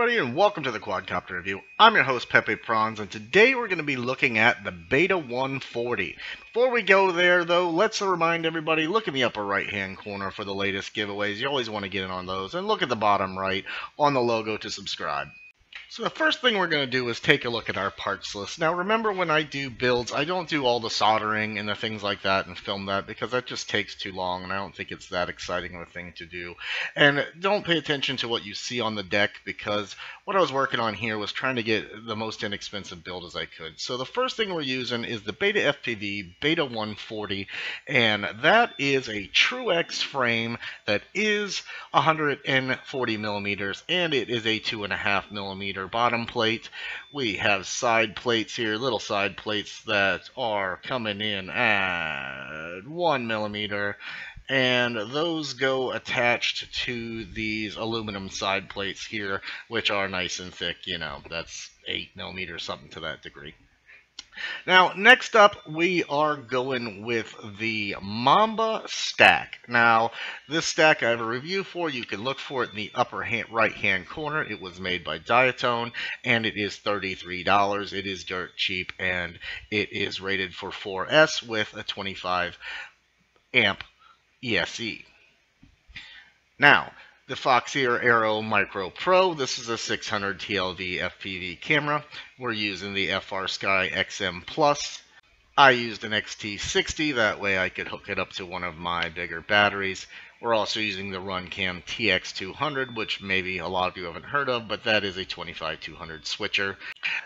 everybody, and welcome to the Quadcopter Review. I'm your host, Pepe Prawns, and today we're going to be looking at the Beta 140. Before we go there, though, let's remind everybody, look in the upper right-hand corner for the latest giveaways. You always want to get in on those, and look at the bottom right on the logo to subscribe. So the first thing we're going to do is take a look at our parts list. Now remember when I do builds, I don't do all the soldering and the things like that and film that because that just takes too long and I don't think it's that exciting of a thing to do. And don't pay attention to what you see on the deck because what I was working on here was trying to get the most inexpensive build as I could. So the first thing we're using is the Beta FPV Beta 140 and that is a Tru-X frame that is 140 millimeters and it is a two and a half millimeter bottom plate. We have side plates here, little side plates that are coming in at one millimeter and those go attached to these aluminum side plates here, which are nice and thick, you know, that's 8 millimeters, something to that degree. Now, next up, we are going with the Mamba stack. Now, this stack I have a review for. You can look for it in the upper hand, right-hand corner. It was made by Diatone, and it is $33. It is dirt cheap, and it is rated for 4S with a 25 amp ESC. Now, the Foxeer Arrow Micro Pro. This is a 600 TLV FPV camera. We're using the FrSky XM Plus. I used an XT60, that way I could hook it up to one of my bigger batteries. We're also using the Runcam TX200, which maybe a lot of you haven't heard of, but that is a 25200 switcher.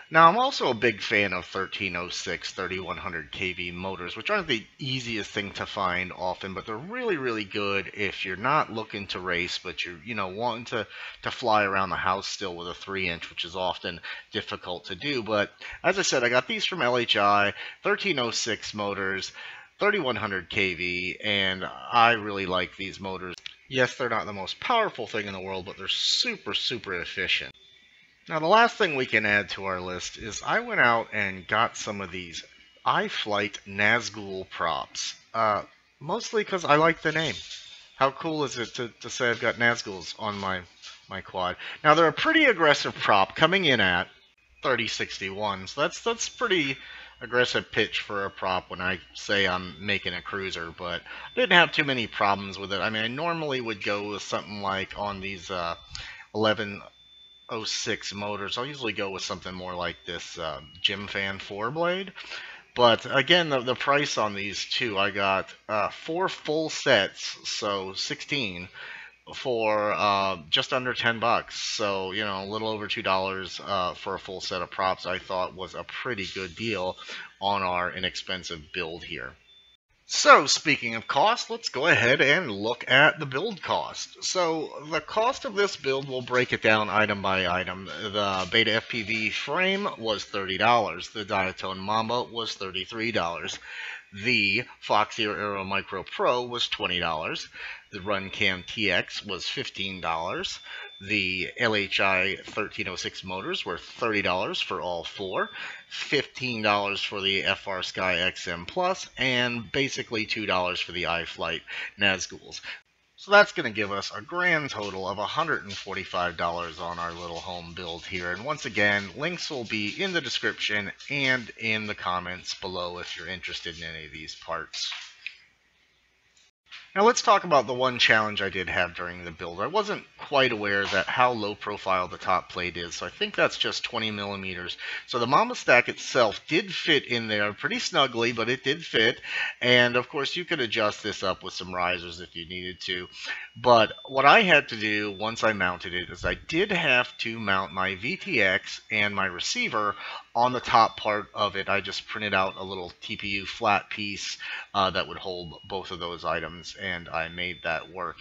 Now, I'm also a big fan of 1306 3100 kV motors, which aren't the easiest thing to find often, but they're really, really good if you're not looking to race, but you're, you know, wanting to, to fly around the house still with a 3 inch, which is often difficult to do. But as I said, I got these from LHI, 1306 motors. 3100 kV, and I really like these motors. Yes, they're not the most powerful thing in the world, but they're super, super efficient. Now, the last thing we can add to our list is I went out and got some of these iFlight Nazgul props, uh, mostly because I like the name. How cool is it to, to say I've got Nazguls on my, my quad? Now, they're a pretty aggressive prop, coming in at 3061, so that's, that's pretty aggressive pitch for a prop when I say I'm making a cruiser, but I didn't have too many problems with it. I mean, I normally would go with something like on these uh, 1106 motors, I'll usually go with something more like this uh, Gemfan 4 blade. But again, the, the price on these two, I got uh, four full sets, so 16 for uh, just under 10 bucks. So, you know, a little over $2 uh, for a full set of props, I thought was a pretty good deal on our inexpensive build here. So, speaking of cost, let's go ahead and look at the build cost. So, the cost of this build, we'll break it down item by item. The Beta FPV frame was $30. The Diatone Mamba was $33. The Foxeer Arrow Micro Pro was $20. The Runcam TX was $15. The LHI 1306 motors were $30 for all four, $15 for the FrSky XM Plus, and basically $2 for the iFlight Nazguls. So that's going to give us a grand total of $145 on our little home build here. And once again, links will be in the description and in the comments below if you're interested in any of these parts. Now let's talk about the one challenge I did have during the build. I wasn't quite aware that how low profile the top plate is, so I think that's just 20 millimeters. So the Mamba stack itself did fit in there pretty snugly, but it did fit. And of course you could adjust this up with some risers if you needed to. But what I had to do once I mounted it is I did have to mount my VTX and my receiver on the top part of it, I just printed out a little TPU flat piece uh, that would hold both of those items, and I made that work.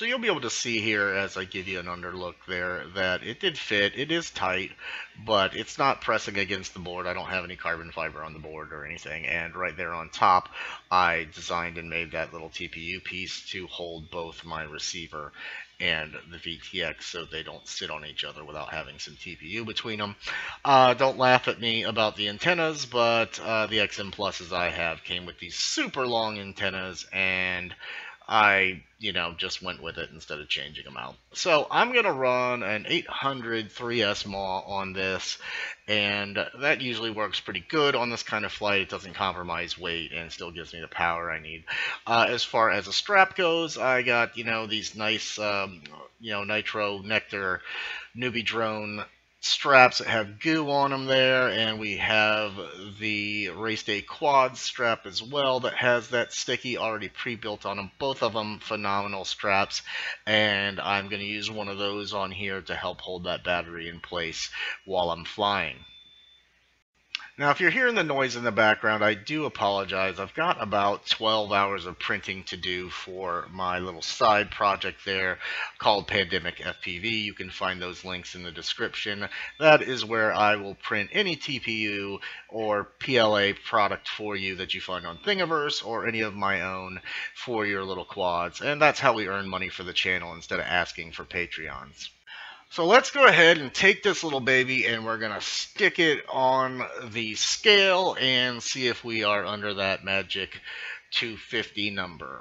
So you'll be able to see here as I give you an underlook there that it did fit. It is tight, but it's not pressing against the board. I don't have any carbon fiber on the board or anything. And right there on top, I designed and made that little TPU piece to hold both my receiver and the VTX so they don't sit on each other without having some TPU between them. Uh, don't laugh at me about the antennas, but uh, the XM Pluses I have came with these super long antennas and I, you know, just went with it instead of changing them out. So I'm going to run an 800 3S mAh on this, and that usually works pretty good on this kind of flight. It doesn't compromise weight and still gives me the power I need. Uh, as far as a strap goes, I got, you know, these nice, um, you know, Nitro Nectar NewBeeDrone straps that have goo on them there and we have the race day quad strap as well that has that sticky already pre-built on them both of them phenomenal straps and I'm going to use one of those on here to help hold that battery in place while I'm flying now, if you're hearing the noise in the background, I do apologize. I've got about 12 hours of printing to do for my little side project there called Pandemic FPV. You can find those links in the description. That is where I will print any TPU or PLA product for you that you find on Thingiverse or any of my own for your little quads. And that's how we earn money for the channel instead of asking for Patreons. So let's go ahead and take this little baby and we're going to stick it on the scale and see if we are under that magic 250 number.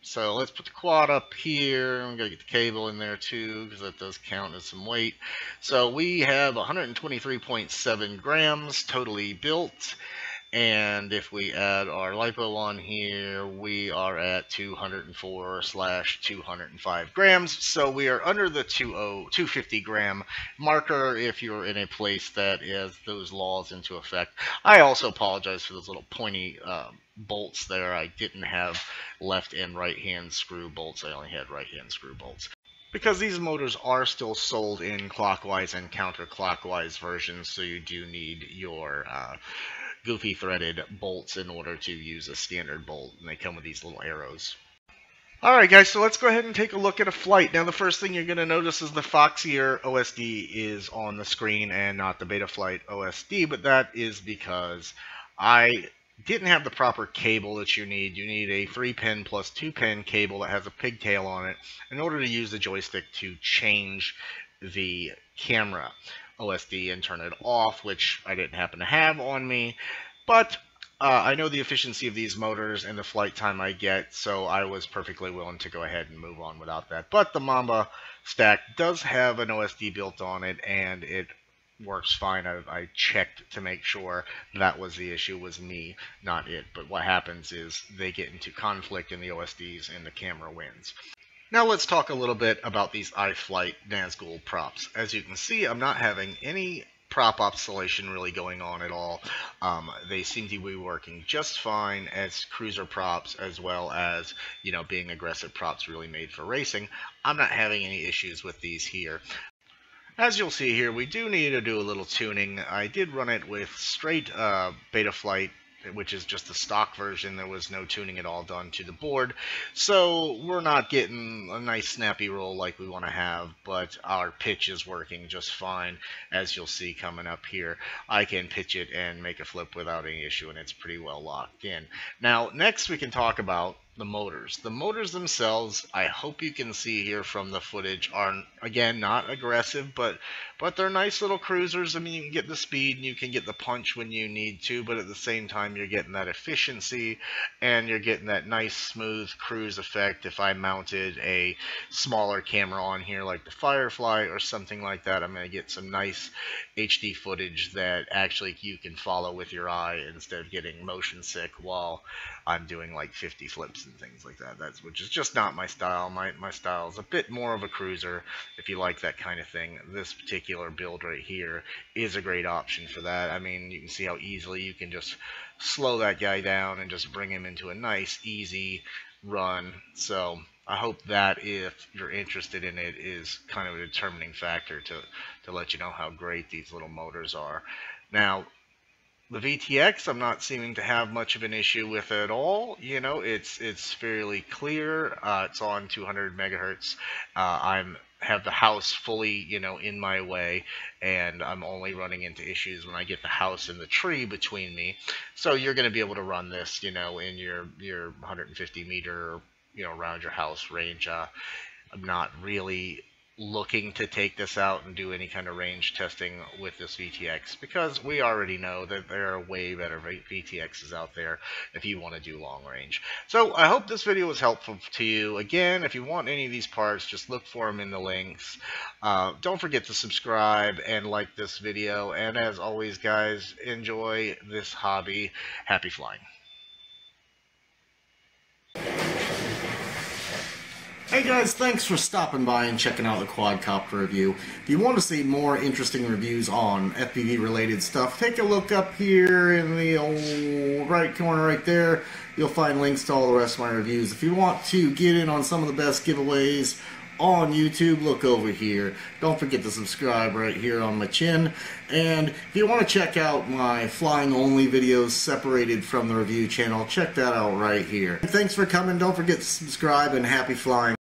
So let's put the quad up here. I'm going to get the cable in there too because that does count as some weight. So we have 123.7 grams totally built and if we add our LiPo on here, we are at 204 slash 205 grams. So we are under the 250 gram marker if you're in a place that has those laws into effect. I also apologize for those little pointy uh, bolts there. I didn't have left and right hand screw bolts. I only had right hand screw bolts because these motors are still sold in clockwise and counterclockwise versions, so you do need your uh, goofy threaded bolts in order to use a standard bolt, and they come with these little arrows. Alright guys, so let's go ahead and take a look at a flight. Now the first thing you're going to notice is the Foxeer OSD is on the screen and not the Betaflight OSD, but that is because I didn't have the proper cable that you need. You need a 3-pin plus 2-pin cable that has a pigtail on it in order to use the joystick to change the camera. OSD and turn it off, which I didn't happen to have on me. But uh, I know the efficiency of these motors and the flight time I get, so I was perfectly willing to go ahead and move on without that. But the Mamba stack does have an OSD built on it, and it works fine. I, I, checked to make sure that was the issue, was me, not it. But what happens is they get into conflict in the OSDs and the camera wins. Now let's talk a little bit about these iFlight Nazgul props. As you can see, I'm not having any prop oscillation really going on at all. Um, they seem to be working just fine as cruiser props as well as, you know, being aggressive props really made for racing. I'm not having any issues with these here. As you'll see here, we do need to do a little tuning. I did run it with straight uh, Betaflight which is just the stock version. There was no tuning at all done to the board. So we're not getting a nice snappy roll like we want to have, but our pitch is working just fine, as you'll see coming up here. I can pitch it and make a flip without any issue, and it's pretty well locked in. Now, next we can talk about the motors. The motors themselves, I hope you can see here from the footage, are again not aggressive, but but they're nice little cruisers. I mean, you can get the speed and you can get the punch when you need to, but at the same time, you're getting that efficiency and you're getting that nice smooth cruise effect. If I mounted a smaller camera on here like the Firefly or something like that, I'm to get some nice HD footage that actually you can follow with your eye instead of getting motion sick while I'm doing like 50 flips and things like that. That's which is just not my style. My my style is a bit more of a cruiser. If you like that kind of thing, this particular build right here is a great option for that. I mean, you can see how easily you can just slow that guy down and just bring him into a nice, easy run. So I hope that if you're interested in it is kind of a determining factor to, to let you know how great these little motors are. Now, the VTX, I'm not seeming to have much of an issue with at all. You know, it's it's fairly clear. Uh, it's on 200 megahertz. Uh, I'm have the house fully, you know, in my way, and I'm only running into issues when I get the house and the tree between me. So you're going to be able to run this, you know, in your your 150 meter, you know, around your house range. Uh, I'm not really looking to take this out and do any kind of range testing with this VTX because we already know that there are way better VTXs out there if you want to do long range. So I hope this video was helpful to you. Again, if you want any of these parts, just look for them in the links. Uh, don't forget to subscribe and like this video. And as always, guys, enjoy this hobby. Happy flying. Hey guys, thanks for stopping by and checking out the quadcopter review. If you want to see more interesting reviews on FPV related stuff, take a look up here in the old right corner right there. You'll find links to all the rest of my reviews. If you want to get in on some of the best giveaways on YouTube, look over here. Don't forget to subscribe right here on my chin. And if you want to check out my flying only videos separated from the review channel, check that out right here. Thanks for coming. Don't forget to subscribe and happy flying.